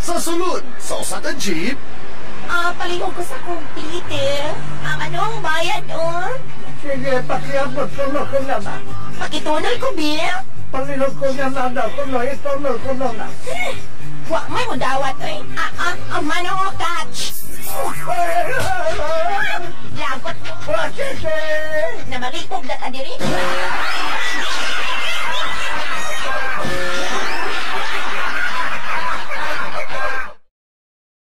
Sa sulod, sa usa ka jeep, Ah, palihog ko sa computer. Ang anong bayad, oh? Sige, pakiabot ko na ko na na. Pakitunol ko, Bill. Palihog ko na na na. Kuno, itunol ko na na. Wa may mo dawat, eh. Ah, ah, ah, manong catch. Lagot mo. Sige! Na marikog na ka diri.